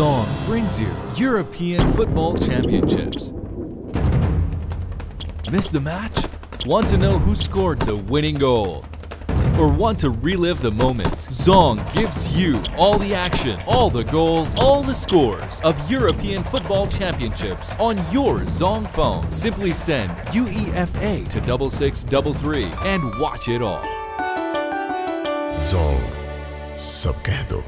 Zong brings you European Football Championships. Miss the match? Want to know who scored the winning goal? Or want to relive the moment? Zong gives you all the action, all the goals, all the scores of European Football Championships on your Zong phone. Simply send UEFA to 6633 and watch it all. Zong, sab do.